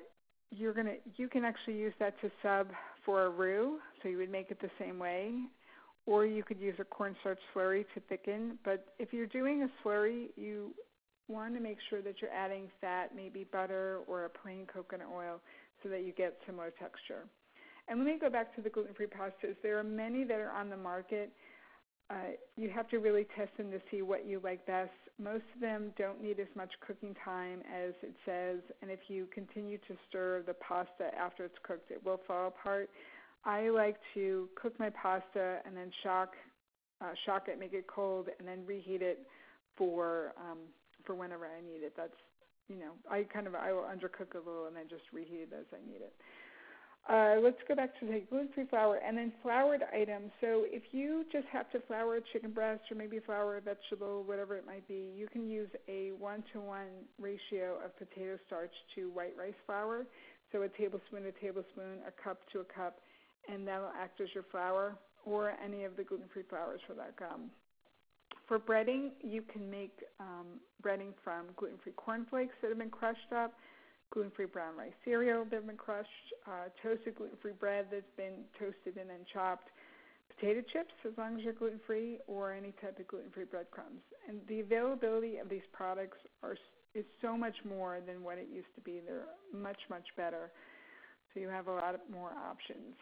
you're gonna, you can actually use that to sub for a roux, so you would make it the same way, or you could use a cornstarch slurry to thicken. But if you're doing a slurry, you want to make sure that you're adding fat, maybe butter or a plain coconut oil, so that you get similar texture. And let me go back to the gluten-free pastas. There are many that are on the market. Uh, you have to really test them to see what you like best. Most of them don't need as much cooking time as it says, and if you continue to stir the pasta after it's cooked, it will fall apart. I like to cook my pasta and then shock uh, shock it, make it cold, and then reheat it for um, for whenever I need it. That's you know, I kind of I will undercook a little and then just reheat it as I need it. Uh, let's go back to the gluten-free flour and then floured items. So if you just have to flour a chicken breast or maybe flour a vegetable, whatever it might be, you can use a one-to-one ratio of potato starch to white rice flour. So a tablespoon, a tablespoon, a cup to a cup, and that'll act as your flour or any of the gluten-free flours for that gum. For breading, you can make um, breading from gluten-free cornflakes that have been crushed up, gluten-free brown rice cereal that have been crushed, uh, toasted gluten-free bread that's been toasted and then chopped, potato chips as long as you're gluten-free, or any type of gluten-free breadcrumbs. And the availability of these products are is so much more than what it used to be. They're much much better. So you have a lot of more options.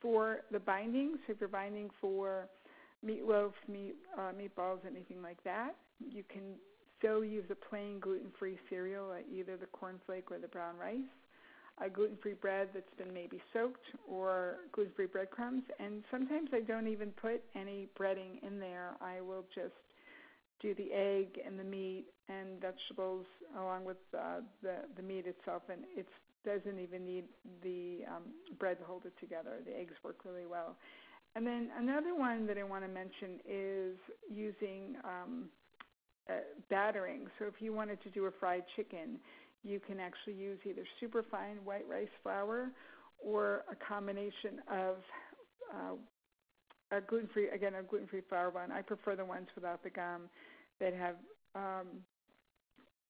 For the bindings, if you're binding for meatloaf, meat, uh, meatballs, anything like that. You can still use a plain gluten-free cereal, like either the cornflake or the brown rice. A gluten-free bread that's been maybe soaked, or gluten-free breadcrumbs. And sometimes I don't even put any breading in there. I will just do the egg and the meat and vegetables along with uh, the the meat itself, and it doesn't even need the um, bread to hold it together. The eggs work really well. And then another one that I want to mention is using um, uh, battering. So if you wanted to do a fried chicken, you can actually use either superfine white rice flour or a combination of uh, a gluten-free, again, a gluten-free flour one. I prefer the ones without the gum that have um,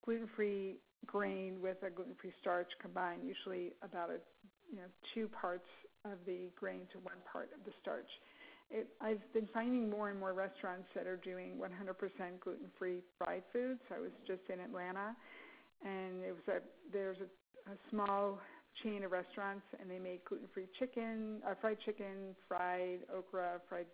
gluten-free grain with a gluten-free starch combined, usually about a you know two parts of the grain to one part of the starch. I've been finding more and more restaurants that are doing 100% gluten-free fried foods. I was just in Atlanta, and it was there's a, a small chain of restaurants, and they make gluten-free chicken, uh, fried chicken, fried okra, fried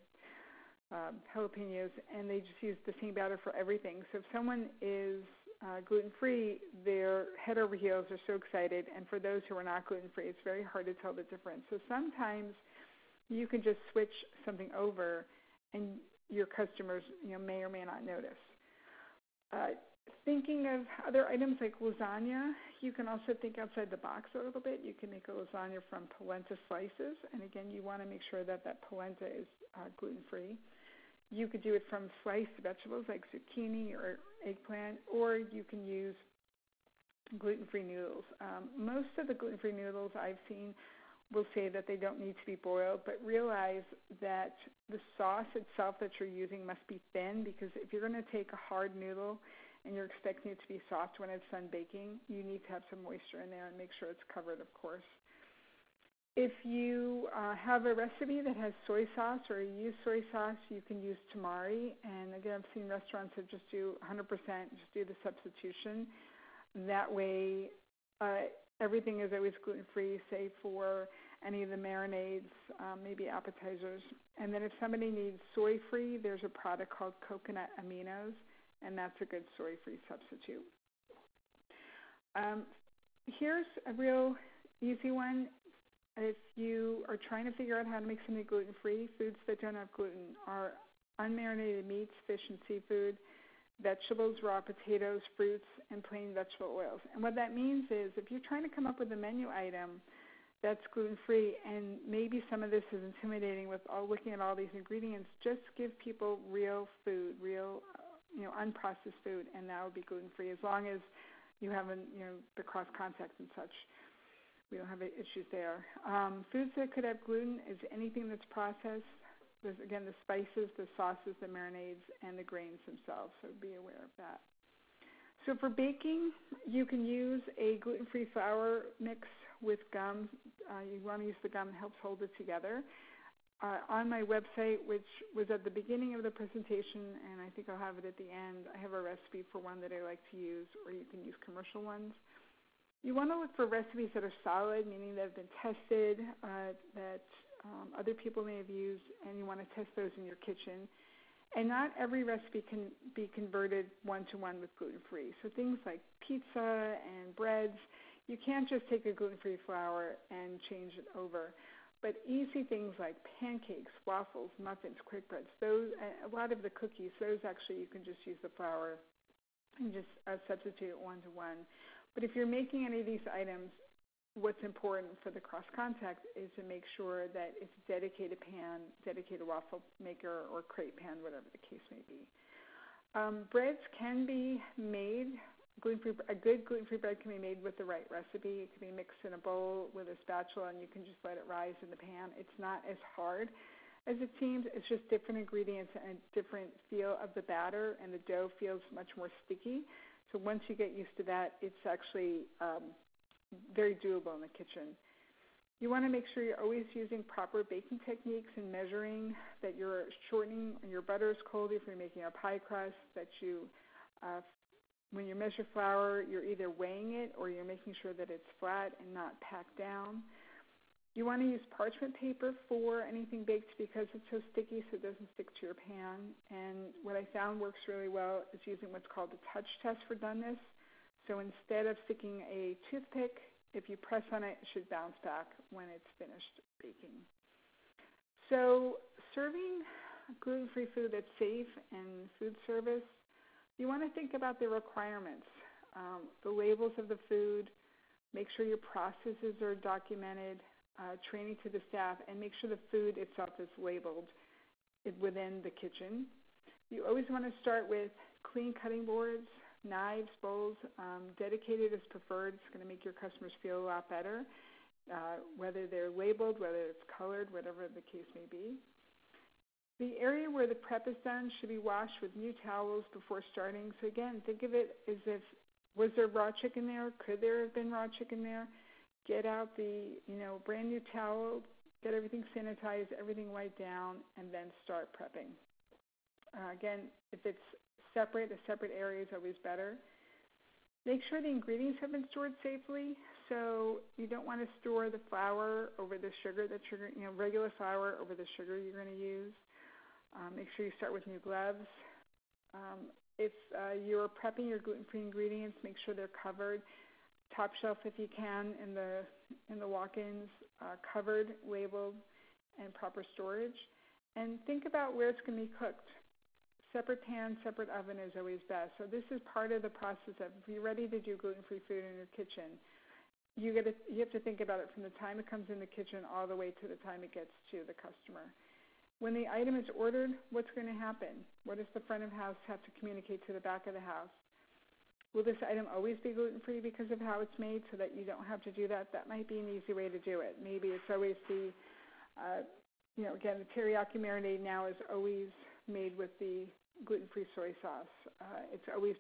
um, jalapenos, and they just use the same batter for everything. So if someone is uh, gluten free, they're head over heels. They're so excited. And for those who are not gluten free, it's very hard to tell the difference. So sometimes you can just switch something over, and your customers, you know, may or may not notice. Uh, thinking of other items like lasagna, you can also think outside the box a little bit. You can make a lasagna from polenta slices, and again, you want to make sure that that polenta is uh, gluten free. You could do it from sliced vegetables like zucchini or eggplant, or you can use gluten-free noodles. Um, most of the gluten-free noodles I've seen will say that they don't need to be boiled, but realize that the sauce itself that you're using must be thin because if you're going to take a hard noodle and you're expecting it to be soft when it's done baking, you need to have some moisture in there and make sure it's covered, of course. If you uh, have a recipe that has soy sauce or you use soy sauce, you can use tamari. And again, I've seen restaurants that just do 100%, just do the substitution. That way, uh, everything is always gluten free, save for any of the marinades, um, maybe appetizers. And then if somebody needs soy free, there's a product called Coconut Aminos, and that's a good soy free substitute. Um, here's a real easy one if you are trying to figure out how to make something gluten free, foods that don't have gluten are unmarinated meats, fish, and seafood, vegetables, raw potatoes, fruits, and plain vegetable oils. And what that means is if you're trying to come up with a menu item that's gluten free, and maybe some of this is intimidating with all looking at all these ingredients, just give people real food, real you know unprocessed food, and that would be gluten free as long as you haven't you know the cross contact and such. We don't have issues there. Um, foods that could have gluten is anything that's processed. Again the spices, the sauces, the marinades, and the grains themselves. So be aware of that. So for baking, you can use a gluten-free flour mix with gum. Uh, you want to use the gum; it helps hold it together. Uh, on my website, which was at the beginning of the presentation, and I think I'll have it at the end, I have a recipe for one that I like to use, or you can use commercial ones. You want to look for recipes that are solid, meaning that have been tested, uh, that um, other people may have used, and you want to test those in your kitchen. And not every recipe can be converted one to one with gluten free. So things like pizza and breads, you can't just take a gluten free flour and change it over. But easy things like pancakes, waffles, muffins, quick breads, those a lot of the cookies, those actually you can just use the flour and just uh, substitute it one to one. But if you're making any of these items, what's important for the cross contact is to make sure that it's a dedicated pan, dedicated waffle maker, or crepe pan, whatever the case may be. Um, breads can be made gluten-free, a good gluten-free bread can be made with the right recipe. It can be mixed in a bowl with a spatula, and you can just let it rise in the pan. It's not as hard as it seems. It's just different ingredients and a different feel of the batter, and the dough feels much more sticky. So once you get used to that, it's actually um, very doable in the kitchen. You want to make sure you're always using proper baking techniques and measuring that you're shortening your butter is cold if you're making a pie crust, that you uh, when you measure flour, you're either weighing it or you're making sure that it's flat and not packed down. You want to use parchment paper for anything baked because it's so sticky so it doesn't stick to your pan. And what I found works really well is using what's called the touch test for doneness. So instead of sticking a toothpick, if you press on it, it should bounce back when it's finished baking. So serving gluten-free food that's safe and food service you want to think about the requirements, um, the labels of the food, make sure your processes are documented, uh, training to the staff, and make sure the food itself is labeled within the kitchen. You always want to start with clean cutting boards, knives, bowls. Um, dedicated is preferred. It's going to make your customers feel a lot better, uh, whether they're labeled, whether it's colored, whatever the case may be. The area where the prep is done should be washed with new towels before starting. So again, think of it as if was there raw chicken there? Could there have been raw chicken there? Get out the you know brand new towel, get everything sanitized, everything wiped down, and then start prepping. Uh, again, if it's separate, a separate area is always better. Make sure the ingredients have been stored safely. So you don't want to store the flour over the sugar that sugar, you know, regular flour over the sugar you're going to use. Um, make sure you start with new gloves. Um, if uh, you're prepping your gluten-free ingredients, make sure they're covered, top shelf if you can in the in the walk-ins, uh, covered, labeled, and proper storage. And think about where it's going to be cooked. Separate pan, separate oven is always best. So this is part of the process of if you're ready to do gluten-free food in your kitchen, you get to, you have to think about it from the time it comes in the kitchen all the way to the time it gets to the customer. When the item is ordered, what's going to happen? What does the front of house have to communicate to the back of the house? Will this item always be gluten free because of how it's made so that you don't have to do that? That might be an easy way to do it. Maybe it's always the, uh, you know, again, the teriyaki marinade now is always made with the gluten free soy sauce. Uh, it's always,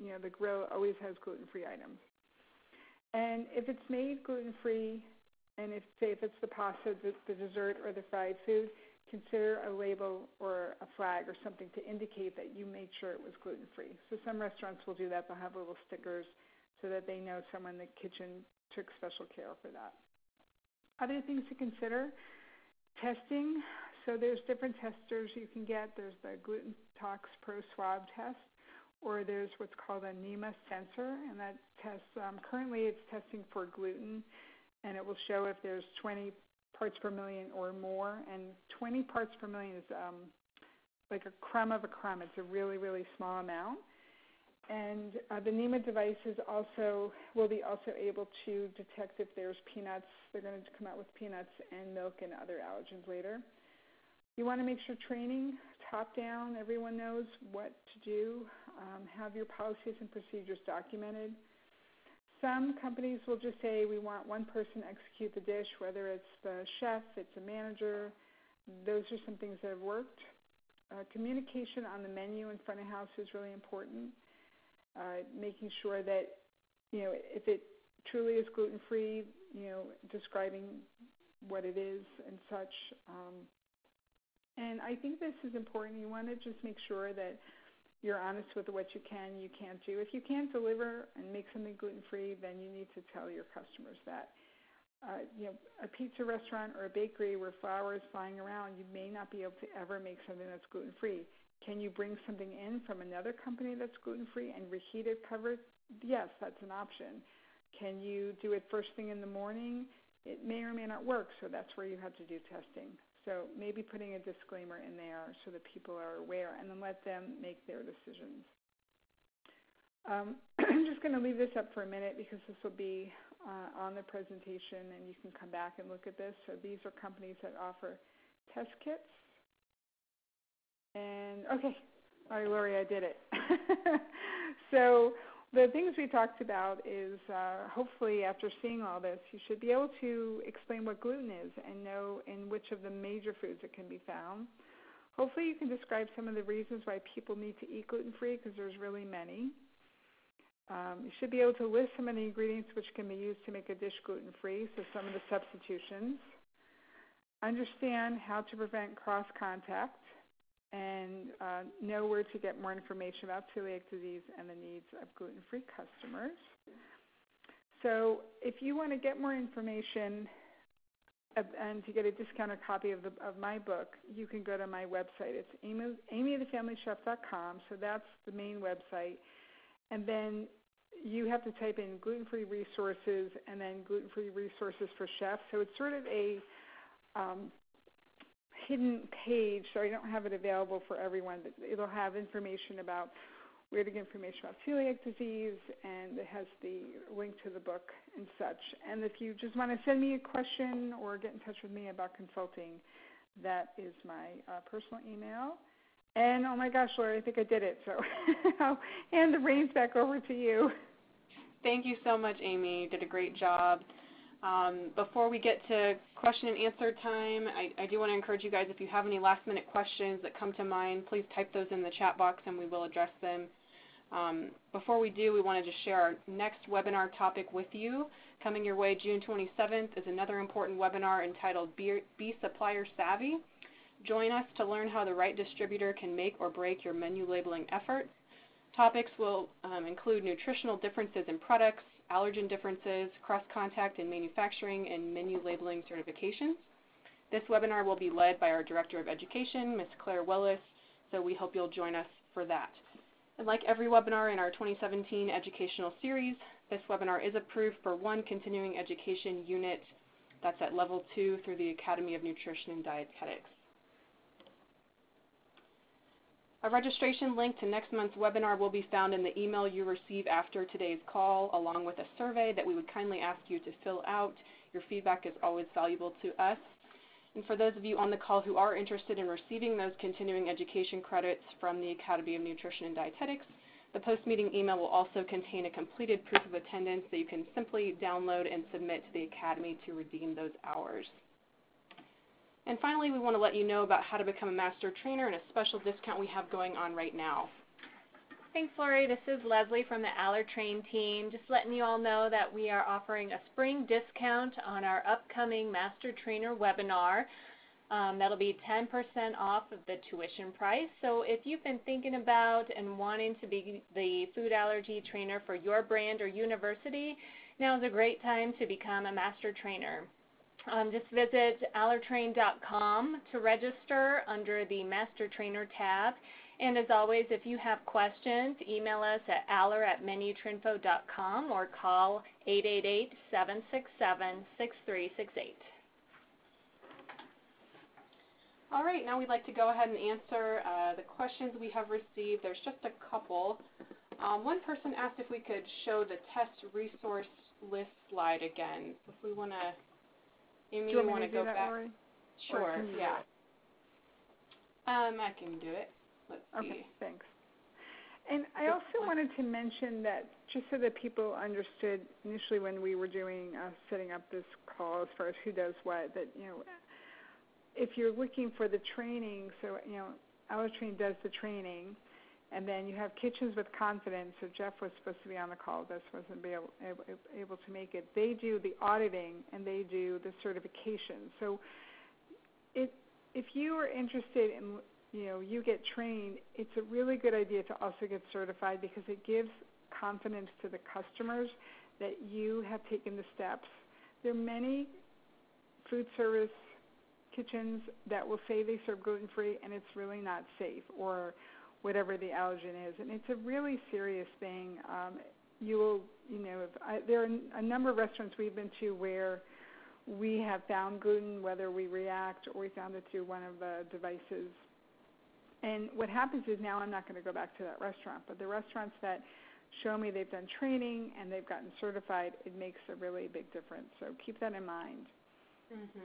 you know, the grill always has gluten free items. And if it's made gluten free, and if say if it's the pasta, the, the dessert, or the fried food, consider a label or a flag or something to indicate that you made sure it was gluten free. So some restaurants will do that. They'll have little stickers so that they know someone in the kitchen took special care for that. Other things to consider testing. So there's different testers you can get. There's the Gluten Tox Pro Swab test, or there's what's called a Nima sensor, and that tests. Um, currently, it's testing for gluten, and it will show if there's 20 parts per million or more, and 20 parts per million is um, like a crumb of a crumb. It's a really, really small amount. And uh, the Nima devices also will be also able to detect if there's peanuts. They're going to come out with peanuts and milk and other allergens later. You want to make sure training, top down. Everyone knows what to do. Um, have your policies and procedures documented. Some companies will just say we want one person to execute the dish, whether it's the chef, it's a manager. Those are some things that have worked. Uh, communication on the menu in front of house is really important. Uh, making sure that you know if it truly is gluten free, you know, describing what it is and such. Um, and I think this is important. You want to just make sure that you're honest with what you can, you can't do. If you can't deliver and make something gluten free, then you need to tell your customers that. Uh, you know, a pizza restaurant or a bakery where flour is flying around, you may not be able to ever make something that's gluten free. Can you bring something in from another company that's gluten free and reheat it, cover it? Yes, that's an option. Can you do it first thing in the morning? It may or may not work, so that's where you have to do testing. So maybe putting a disclaimer in there so that people are aware and then let them make their decisions. Um, I'm just going to leave this up for a minute because this will be uh, on the presentation and you can come back and look at this. So these are companies that offer test kits. And okay, all right, Lori, I did it. so the things we talked about is uh, hopefully after seeing all this, you should be able to explain what gluten is and know in which of the major foods it can be found. Hopefully, you can describe some of the reasons why people need to eat gluten free because there's really many. Um, you should be able to list some of the ingredients which can be used to make a dish gluten free, so some of the substitutions. Understand how to prevent cross contact and uh, know where to get more information about celiac disease and the needs of gluten free customers. So, if you want to get more information and to get a discounted copy of, the, of my book, you can go to my website. It's Amy, amythefamilychef.com, so that's the main website. And then you have to type in gluten free resources and then gluten free resources for chefs. So, it's sort of a um, hidden page, so I don't have it available for everyone, but it'll have information about where to get information about celiac disease, and it has the link to the book and such. And if you just want to send me a question or get in touch with me about consulting, that is my uh, personal email. And oh my gosh, Lori, I think I did it. So I'll hand the reins back over to you. Thank you so much, Amy. You did a great job. Um, before we get to question and answer time, I, I do want to encourage you guys if you have any last minute questions that come to mind, please type those in the chat box and we will address them. Um, before we do, we want to just share our next webinar topic with you. Coming your way June 27th is another important webinar entitled Be, Supplier Savvy. Join us to learn how the right distributor can make or break your menu labeling efforts. Topics will um, include nutritional differences in products, allergen differences, cross-contact in manufacturing, and menu labeling certifications. This webinar will be led by our Director of Education, Ms. Claire Willis, so we hope you'll join us for that. And like every webinar in our 2017 educational series, this webinar is approved for one continuing education unit that's at level two through the Academy of Nutrition and Dietetics. A registration link to next month's webinar will be found in the email you receive after today's call, along with a survey that we would kindly ask you to fill out. Your feedback is always valuable to us. And for those of you on the call who are interested in receiving those continuing education credits from the Academy of Nutrition and Dietetics, the post-meeting email will also contain a completed proof of attendance that you can simply download and submit to the Academy to redeem those hours. And finally, we want to let you know about how to become a master trainer and a special discount we have going on right now. Thanks, Lori. This is Leslie from the Allertrain team. Just letting you all know that we are offering a spring discount on our upcoming Master Trainer webinar. Um, that'll be 10% off of the tuition price. So if you've been thinking about and wanting to be the food allergy trainer for your brand or university, now is a great time to become a master trainer. Um, just visit allertrain.com to register under the Master Trainer tab. And as always, if you have questions, email us at aller at menutrinfo.com or call 888-767-6368. All right, now we'd like to go ahead and answer uh, the questions we have received. There's just a couple. Um, one person asked if we could show the test resource list slide again. If we want to Amy, do you want to go that, back? Lori? Sure, yeah. Um, I can do it. Let's see. Okay, thanks. And I also wanted to mention that just so that people understood initially when we were doing uh, setting up this call as far as who does what, that you know, if you're looking for the training, so you know, AllerTrain does the training, and then you have Kitchens with Confidence. So Jeff was supposed to be on the call, just wasn't be able, able, able to make it. They do the auditing and they do the certification. So, it if you are interested in you know you get trained, it's a really good idea to also get certified because it gives confidence to the customers that you have taken the steps. There are many food service kitchens that will say they serve gluten free and it's really not safe or whatever the allergen is and it's a really serious thing um, you will you know I, there are a number of restaurants we've been to where we have found gluten whether we react or we found it through one of the devices and what happens is now I'm not going to go back to that restaurant, but the restaurants that show me they've done training and they've gotten certified, it makes a really big difference. So keep that in mind. Mhm.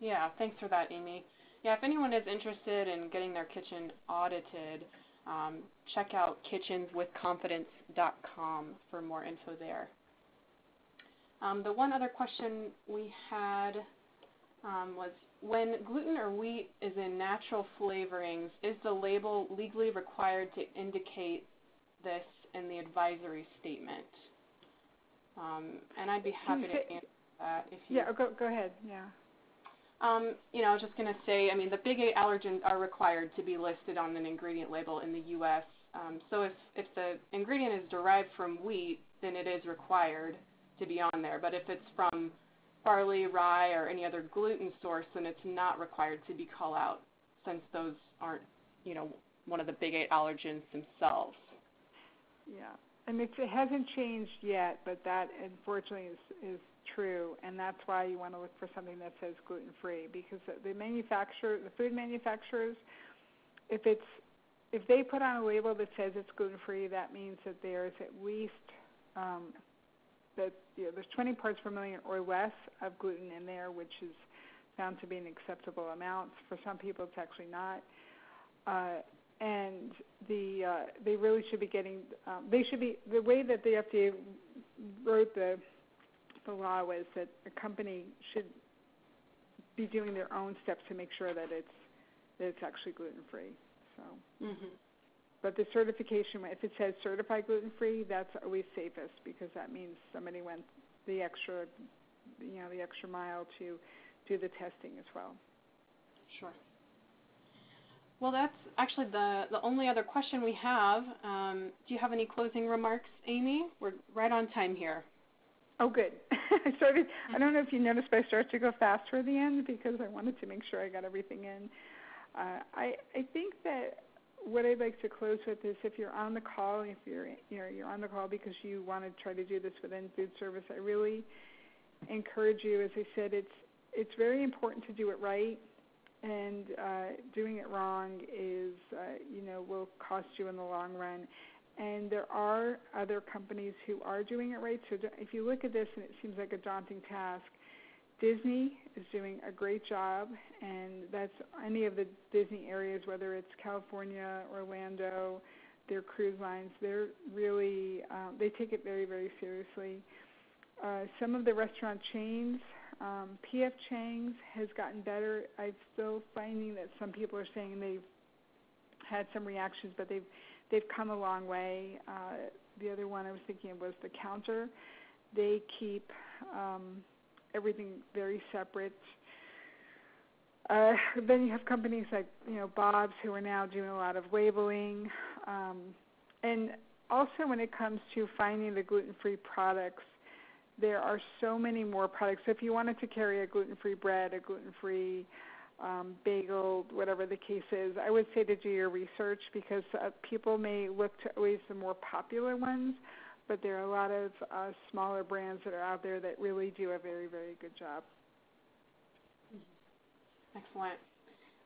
Yeah, thanks for that, Amy. Yeah, if anyone is interested in getting their kitchen audited, um, check out kitchenswithconfidence.com for more info there. Um, the one other question we had um, was when gluten or wheat is in natural flavorings, is the label legally required to indicate this in the advisory statement? Um, and I'd be happy to answer that if you. Yeah, go go ahead. Yeah. Um, you know, I was just going to say, I mean, the big eight allergens are required to be listed on an ingredient label in the U.S. Um, so if, if the ingredient is derived from wheat, then it is required to be on there. But if it's from barley, rye, or any other gluten source, then it's not required to be call out since those aren't, you know, one of the big eight allergens themselves. Yeah, and it hasn't changed yet, but that unfortunately is is true, and that's why you want to look for something that says gluten free because the, manufacturer, the food manufacturers, if it's if they put on a label that says it's gluten free, that means that there's at least um, that you know, there's 20 parts per million or less of gluten in there, which is found to be an acceptable amount. For some people, it's actually not. Uh, and the uh, they really should be getting um, they should be the way that the FDA wrote the the law was that a company should be doing their own steps to make sure that it's that it's actually gluten free. So. Mm-hmm. But the certification, if it says certified gluten free, that's always safest because that means somebody went the extra, you know, the extra mile to do the testing as well. Sure. Well, that's actually the the only other question we have. Um, do you have any closing remarks, Amy? We're right on time here. Oh, good. I started. I don't know if you noticed, but I started to go fast for the end because I wanted to make sure I got everything in. Uh, I I think that what I'd like to close with is if you're on the call, if you're you know you're on the call because you want to try to do this within food service, I really encourage you. As I said, it's it's very important to do it right, and uh, doing it wrong is uh, you know will cost you in the long run. And there are other companies who are doing it right. So if you look at this and it seems like a daunting task, Disney is doing a great job, and that's any of the Disney areas, whether it's California, Orlando, their cruise lines. They're really um, they take it very very seriously. Uh, some of the restaurant chains, um, PF Chang's has gotten better. I'm still finding that some people are saying they've had some reactions, but they've they've come a long way. Uh, the other one I was thinking of was the counter. They keep um, everything very separate. Uh, then you have companies like you know Bob's who are now doing a lot of labeling, um, and also when it comes to finding the gluten-free products, there are so many more products. So if you wanted to carry a gluten-free bread, a gluten-free um, bagel, whatever the case is, I would say to do your research because uh, people may look to always the more popular ones, but there are a lot of uh, smaller brands that are out there that really do a very, very good job. Excellent.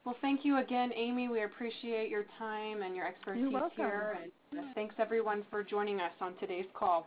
Well, thank you again, Amy. We appreciate your time and your expertise You're welcome. here. And thanks everyone for joining us on today's call.